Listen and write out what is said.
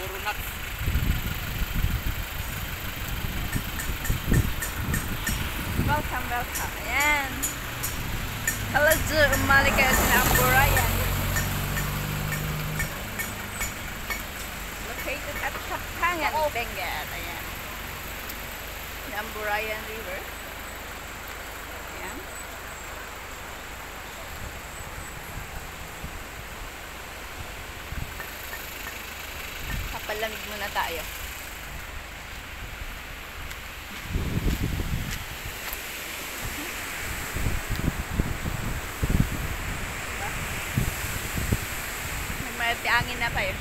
Puro nuts. Welcome, welcome. Ayan. Hello, Ju. Umali kayo sa Amburayan. Located at Kapangan, Oo. Benguet. Ayan. The River. Kapalamig muna tayo. Nagmayat angin na tayo.